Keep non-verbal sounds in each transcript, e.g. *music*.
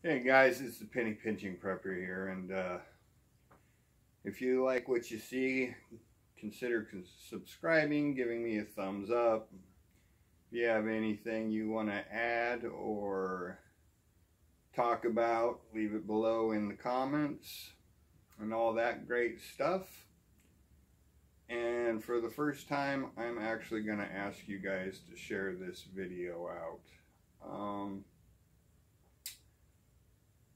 Hey guys, it's the Penny Pinching Prepper here, and uh, if you like what you see, consider subscribing, giving me a thumbs up. If you have anything you want to add or talk about, leave it below in the comments and all that great stuff. And for the first time, I'm actually going to ask you guys to share this video out. Um,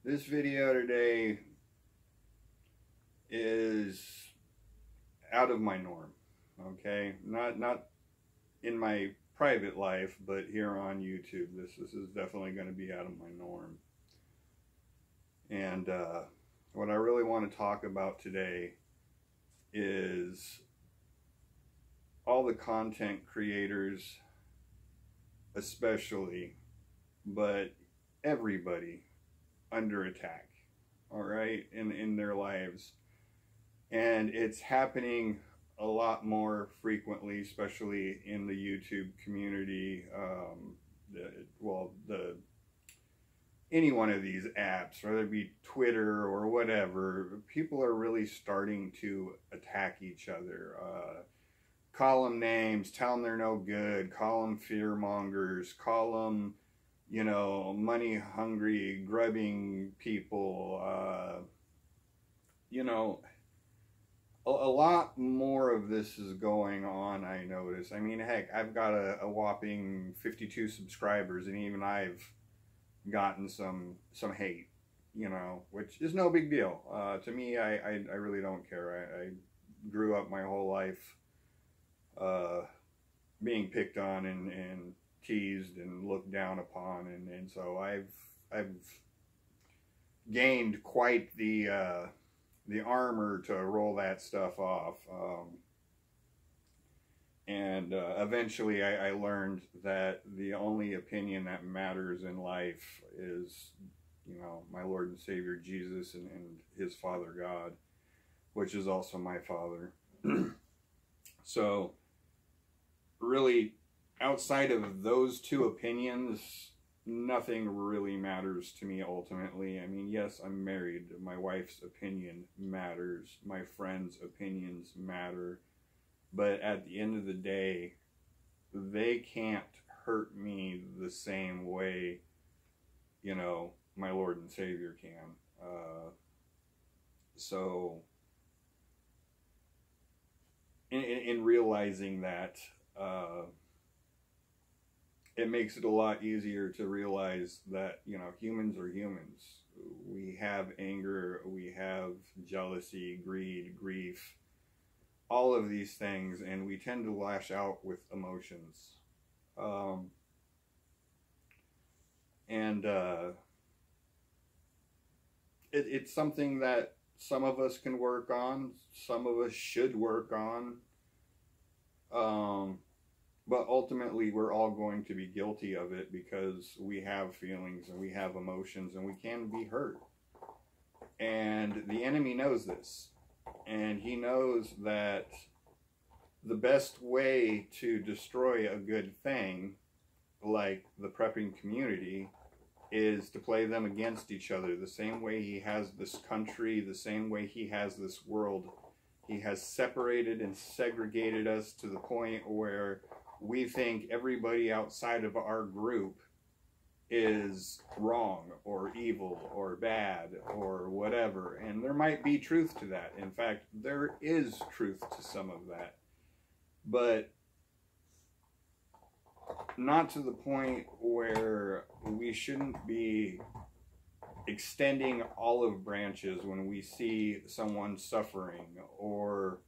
this video today is out of my norm, okay? Not, not in my private life, but here on YouTube, this, this is definitely going to be out of my norm. And uh, what I really want to talk about today is all the content creators, especially, but everybody under attack, all right, in, in their lives. And it's happening a lot more frequently, especially in the YouTube community. Um, the, well, the any one of these apps, whether it be Twitter or whatever, people are really starting to attack each other. Uh, call them names, tell them they're no good, call them fear mongers, call them you know, money hungry, grubbing people, uh, you know, a, a, lot more of this is going on, I notice. I mean, heck, I've got a, a whopping 52 subscribers, and even I've gotten some some hate, you know, which is no big deal. Uh, to me, I, I, I, really don't care. I, I, grew up my whole life uh, being picked on and, and teased and looked down upon, and, and so I've I've gained quite the uh, the armor to roll that stuff off. Um, and uh, eventually, I, I, learned that the only opinion that matters in life is, you know, my Lord and Savior Jesus and, and His Father God, which is also my Father. *clears throat* so, really, outside of those two opinions, nothing really matters to me ultimately. I mean, yes, I'm married. My wife's opinion matters. My friends' opinions matter. But at the end of the day, they can't hurt me the same way, you know, my Lord and Savior can. Uh, so, in, in, in realizing that, uh, it makes it a lot easier to realize that you know humans are humans. We have anger we have jealousy greed grief all of these things and we tend to lash out with emotions. Um, and uh, it, it's something that some of us can work on some of us should work on. Um, but ultimately we're all going to be guilty of it because we have feelings and we have emotions and we can be hurt. And the enemy knows this. And he knows that the best way to destroy a good thing like the prepping community is to play them against each other. The same way he has this country the same way he has this world he has separated and segregated us to the point where we think everybody outside of our group is wrong or evil or bad or whatever. And there might be truth to that. In fact, there is truth to some of that. But not to the point where we shouldn't be extending olive branches when we see someone suffering or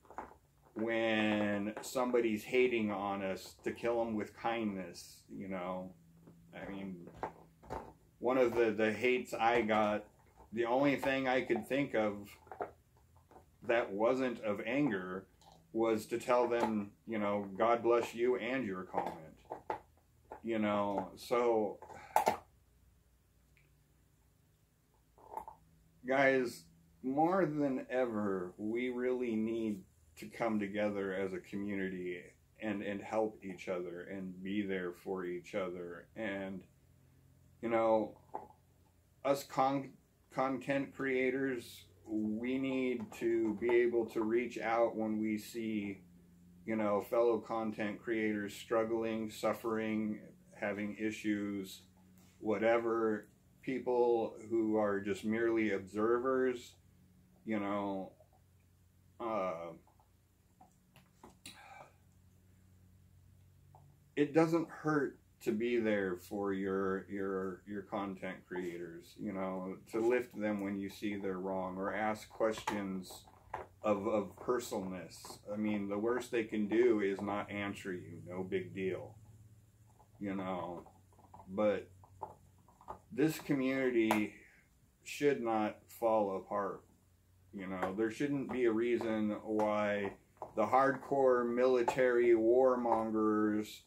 when somebody's hating on us to kill them with kindness, you know. I mean, one of the, the hates I got, the only thing I could think of that wasn't of anger was to tell them, you know, God bless you and your comment. You know, so guys, more than ever, we really need to come together as a community and and help each other and be there for each other and you know us con- content creators, we need to be able to reach out when we see, you know, fellow content creators struggling, suffering, having issues, whatever. People who are just merely observers, you know, uh, it doesn't hurt to be there for your your your content creators you know to lift them when you see they're wrong or ask questions of of personalness. I mean the worst they can do is not answer you. No big deal. You know but this community should not fall apart. You know there shouldn't be a reason why the hardcore military warmongers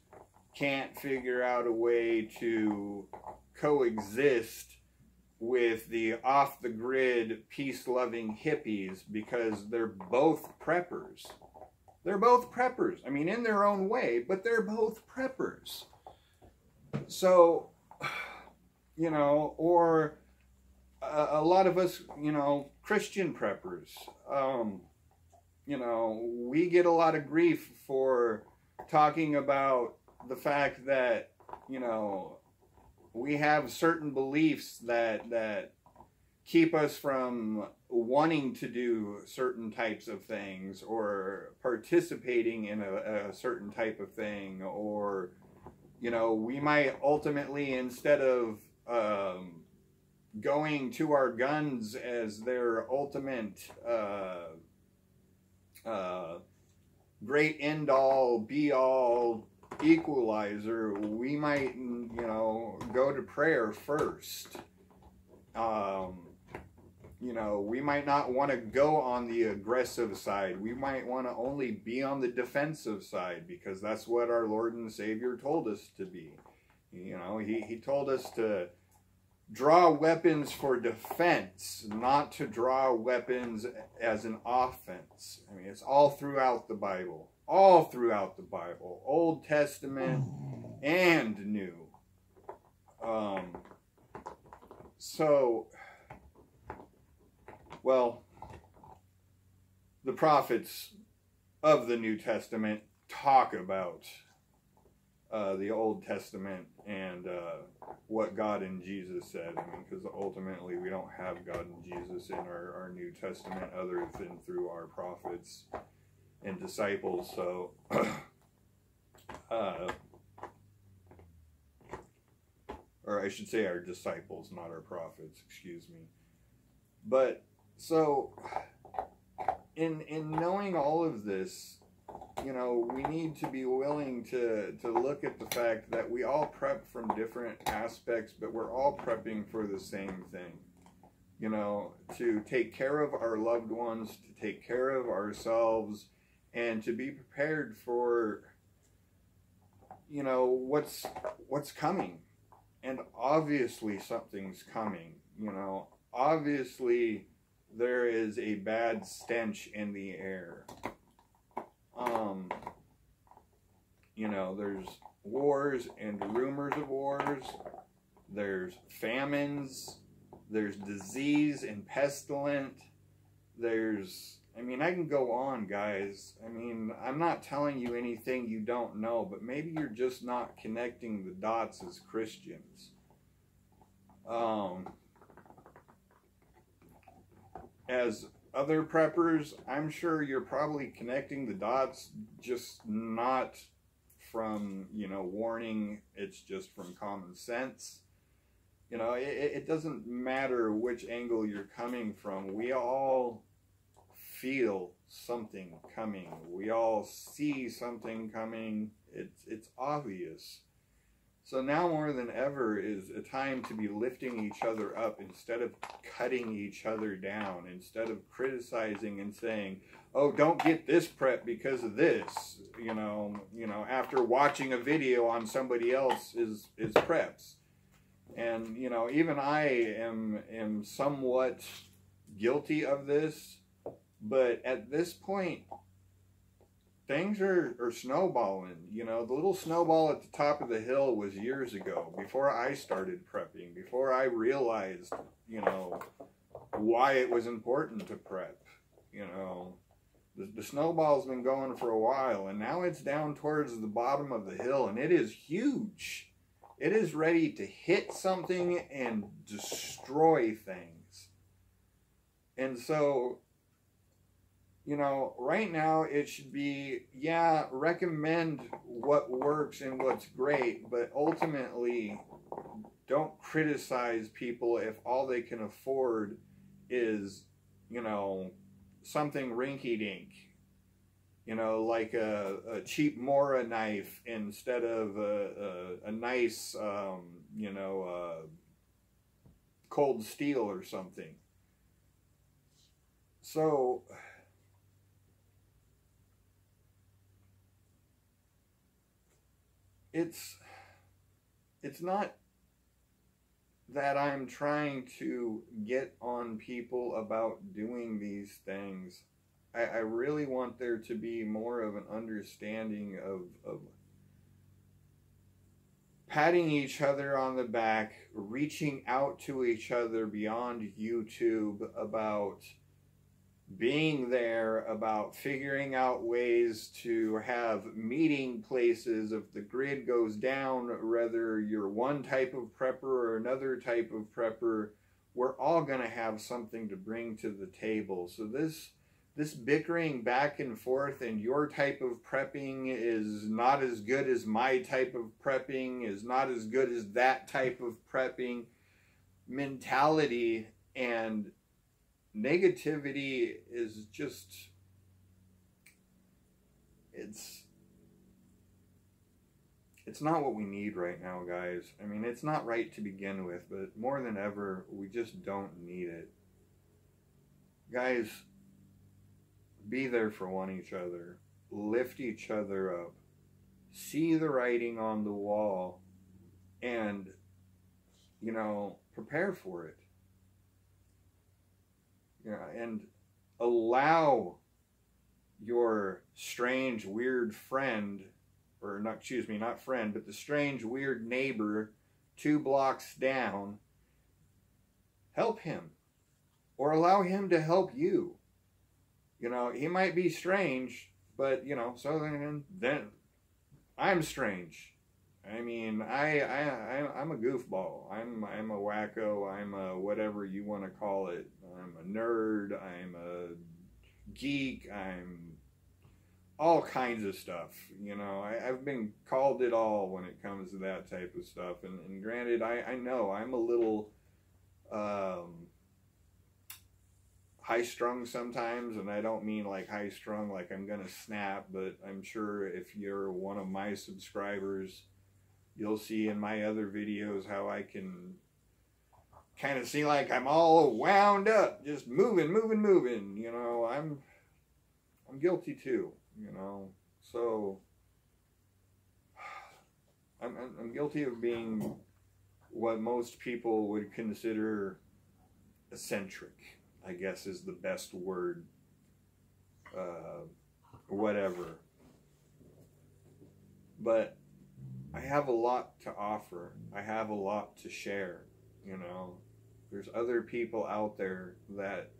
can't figure out a way to coexist with the off the grid peace loving hippies because they're both preppers. They're both preppers. I mean, in their own way, but they're both preppers. So, *sighs* you know, or a, a lot of us, you know, Christian preppers, um, you know, we get a lot of grief for talking about the fact that you know we have certain beliefs that that keep us from wanting to do certain types of things or participating in a, a, certain type of thing or you know we might ultimately instead of um, going to our guns as their ultimate uh, uh, great end all be all equalizer, we might, you know, go to prayer first. Um, you know, we might not want to go on the aggressive side. We might want to only be on the defensive side because that's what our Lord and Savior told us to be. You know, he, he told us to draw weapons for defense, not to draw weapons as an offense. I mean, it's all throughout the Bible all throughout the Bible, Old Testament and New. Um, so, well, the prophets of the New Testament talk about uh, the Old Testament and uh, what God and Jesus said. I mean, because ultimately we don't have God and Jesus in our, our New Testament other than through our prophets and disciples. So, *clears throat* uh, or I should say our disciples, not our prophets, excuse me. But so in in knowing all of this, you know, we need to be willing to to look at the fact that we all prep from different aspects, but we're all prepping for the same thing. You know, to take care of our loved ones, to take care of ourselves, and to be prepared for you know what's what's coming. And obviously something's coming you know. Obviously there is a bad stench in the air. Um you know there's wars and rumors of wars. There's famines. There's disease and pestilence. There's I mean, I can go on, guys. I mean, I'm not telling you anything you don't know, but maybe you're just not connecting the dots as Christians. Um, as other preppers, I'm sure you're probably connecting the dots, just not from, you know, warning, it's just from common sense. You know, it, it doesn't matter which angle you're coming from. We all feel something coming. We all see something coming. It's it's obvious. So now more than ever is a time to be lifting each other up instead of cutting each other down, instead of criticizing and saying, "Oh, don't get this prep because of this." You know, you know, after watching a video on somebody else's is preps. And you know, even I am am somewhat guilty of this but at this point, things are, are snowballing. You know, the little snowball at the top of the hill was years ago, before I started prepping, before I realized, you know, why it was important to prep. You know, the, the snowball's been going for a while, and now it's down towards the bottom of the hill, and it is huge. It is ready to hit something and destroy things. And so you know, right now it should be, yeah, recommend what works and what's great, but ultimately don't criticize people if all they can afford is, you know, something rinky dink. You know, like a, a cheap Mora knife instead of a, a, a nice, um, you know, uh, cold steel or something. So, it's it's not that I'm trying to get on people about doing these things. I, I really want there to be more of an understanding of, of patting each other on the back, reaching out to each other beyond YouTube about being there about figuring out ways to have meeting places if the grid goes down whether you're one type of prepper or another type of prepper we're all going to have something to bring to the table. So this this bickering back and forth and your type of prepping is not as good as my type of prepping is not as good as that type of prepping mentality and negativity is just it's it's not what we need right now guys. I mean it's not right to begin with but more than ever we just don't need it. Guys be there for one each other. Lift each other up. See the writing on the wall and you know prepare for it yeah, and allow your strange, weird friend, or not, excuse me, not friend, but the strange, weird neighbor two blocks down, help him or allow him to help you. You know, he might be strange, but you know, so then, then I'm strange. I mean, I I I'm a goofball. I'm I'm a wacko. I'm a whatever you want to call it. I'm a nerd. I'm a geek. I'm all kinds of stuff. You know, I, have been called it all when it comes to that type of stuff. And, and granted, I I know I'm a little um, high strung sometimes, and I don't mean like high strung like I'm gonna snap, but I'm sure if you're one of my subscribers you'll see in my other videos how I can kind of seem like I'm all wound up, just moving, moving, moving. You know, I'm I'm guilty too. You know, so *sighs* I'm I'm guilty of being what most people would consider eccentric. I guess is the best word. Uh, whatever. But I have a lot to offer. I have a lot to share, you know. There's other people out there that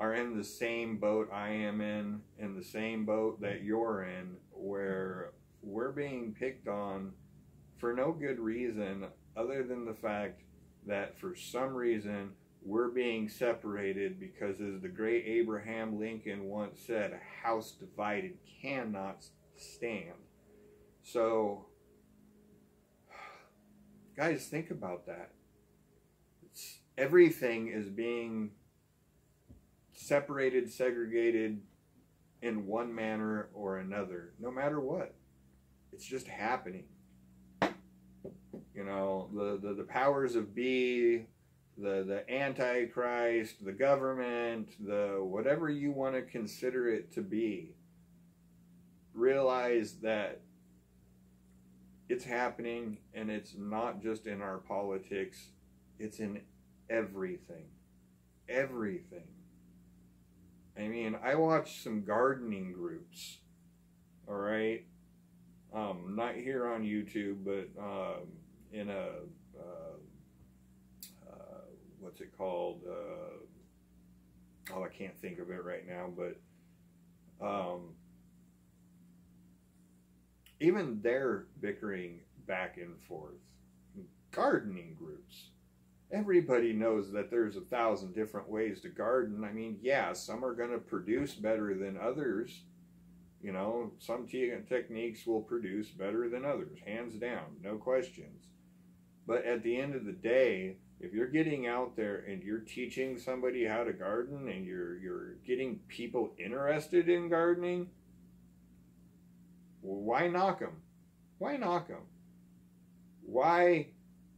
are in the same boat I am in, in the same boat that you're in, where we're being picked on for no good reason other than the fact that for some reason we're being separated because, as the great Abraham Lincoln once said, a house divided cannot stand. So, Guys, think about that. It's, everything is being separated, segregated in one manner or another, no matter what. It's just happening. You know, the, the, the powers of be, the, the Antichrist, the government, the whatever you want to consider it to be, realize that it's happening and it's not just in our politics it's in everything everything i mean i watch some gardening groups All right. Um, not here on YouTube, but um, in a uh, uh, what's it called? Uh, oh, I can't think of it right now, but um, even they're bickering back and forth. Gardening groups. Everybody knows that there's a thousand different ways to garden. I mean, yeah, some are going to produce better than others. You know, some te- techniques will produce better than others, hands down, no questions. But at the end of the day, if you're getting out there and you're teaching somebody how to garden and you're you're getting people interested in gardening, why knock them? Why knock them? Why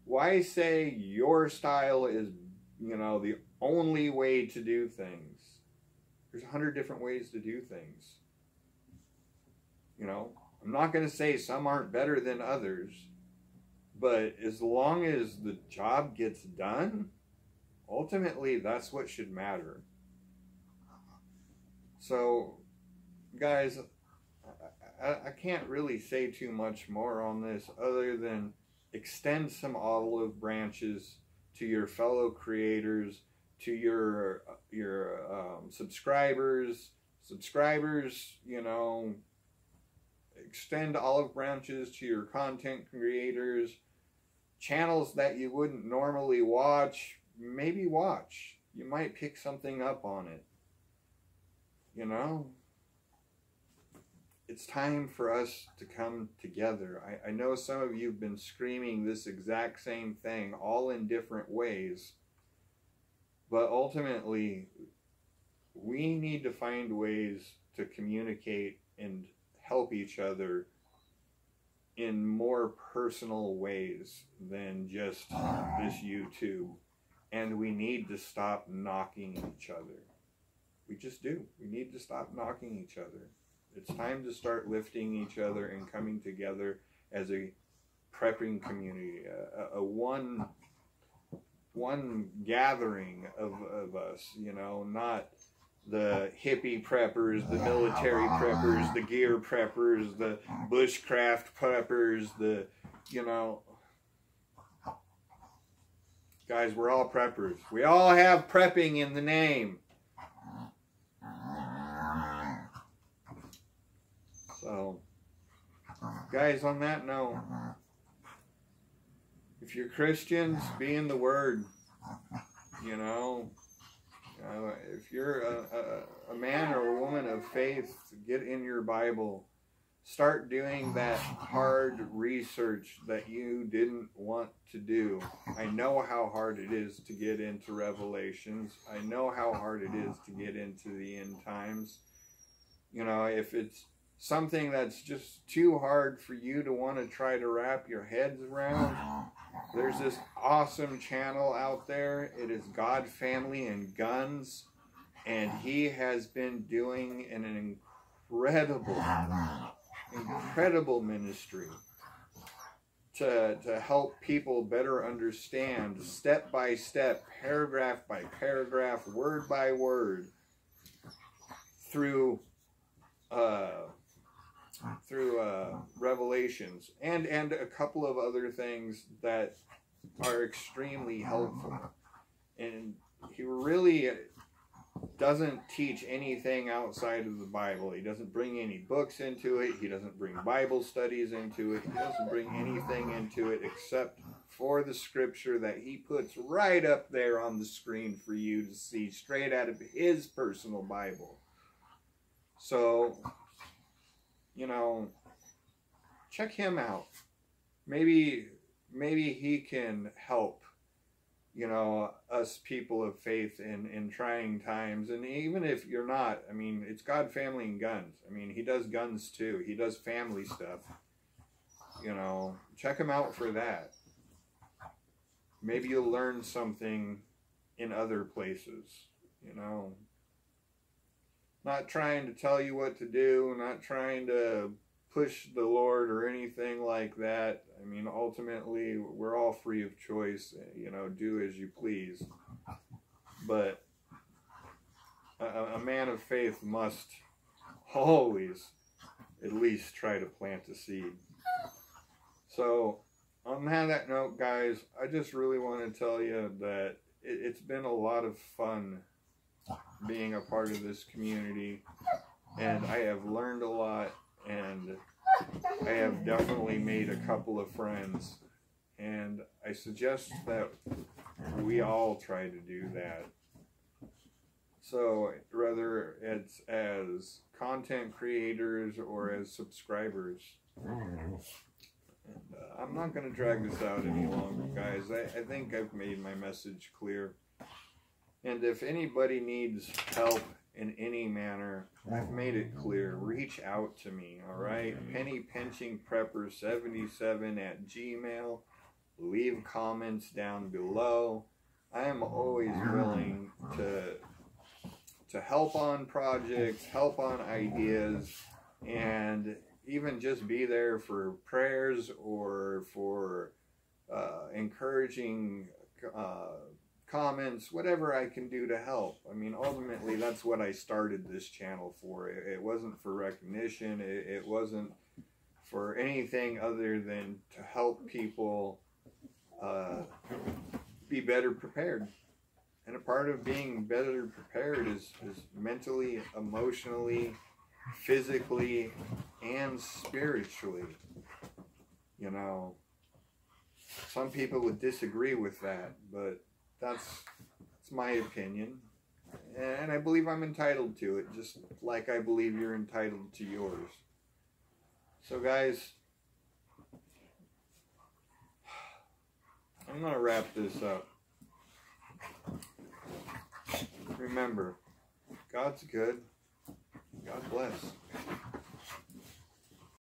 why say your style is you know the only way to do things? There's a hundred different ways to do things. You know, I'm not going to say some aren't better than others, but as long as the job gets done, ultimately that's what should matter. So, guys, I, I can't really say too much more on this other than extend some olive branches to your fellow creators, to your your um, subscribers. Subscribers, you know, extend olive branches to your content creators, channels that you wouldn't normally watch. Maybe watch. You might pick something up on it. You know, it's time for us to come together. I, I know some of you have been screaming this exact same thing, all in different ways. But ultimately, we need to find ways to communicate and help each other in more personal ways than just this YouTube. And we need to stop knocking each other. We just do. We need to stop knocking each other. It's time to start lifting each other and coming together as a prepping community, a, a one one gathering of, of us, you know, not the hippie preppers, the military preppers, the gear preppers, the bushcraft preppers, the, you know, guys, we're all preppers. We all have prepping in the name. So, guys, on that note, if you're Christians, be in the Word. You know, uh, if you're a, a, a, man or a woman of faith, get in your Bible. Start doing that hard research that you didn't want to do. I know how hard it is to get into Revelations. I know how hard it is to get into the end times. You know, if it's something that's just too hard for you to want to try to wrap your heads around, there's this awesome channel out there. It is God, Family, and Guns. And he has been doing an incredible, incredible ministry to, to help people better understand step by step, paragraph by paragraph, word by word through uh, through uh, Revelations and and a couple of other things that are extremely helpful. And he really doesn't teach anything outside of the Bible. He doesn't bring any books into it. He doesn't bring Bible studies into it. He doesn't bring anything into it except for the scripture that he puts right up there on the screen for you to see straight out of his personal Bible. So you know, check him out. Maybe maybe he can help, you know, us people of faith in in trying times. And even if you're not, I mean, it's God, family, and guns. I mean, he does guns too. He does family stuff. You know, check him out for that. Maybe you'll learn something in other places. You know, not trying to tell you what to do, not trying to push the Lord or anything like that. I mean, ultimately, we're all free of choice. You know, do as you please. But a, a man of faith must always at least try to plant a seed. So, on that note, guys, I just really want to tell you that it, it's been a lot of fun being a part of this community, and I have learned a lot, and I have definitely made a couple of friends, and I suggest that we all try to do that. So, whether it's as content creators or as subscribers. And, uh, I'm not going to drag this out any longer, guys. I, I think I've made my message clear. And if anybody needs help in any manner, I've made it clear. Reach out to me, all right? Penny Pinching Prepper 77 at Gmail. Leave comments down below. I am always willing to to help on projects, help on ideas, and even just be there for prayers or for uh, encouraging uh, comments, whatever I can do to help. I mean, ultimately, that's what I started this channel for. It, it wasn't for recognition, it, it wasn't for anything other than to help people uh, be better prepared. And a part of being better prepared is, is mentally, emotionally, physically, and spiritually. You know, some people would disagree with that, but that's, that's my opinion. And I believe I'm entitled to it, just like I believe you're entitled to yours. So, guys, I'm going to wrap this up. Remember, God's good. God bless.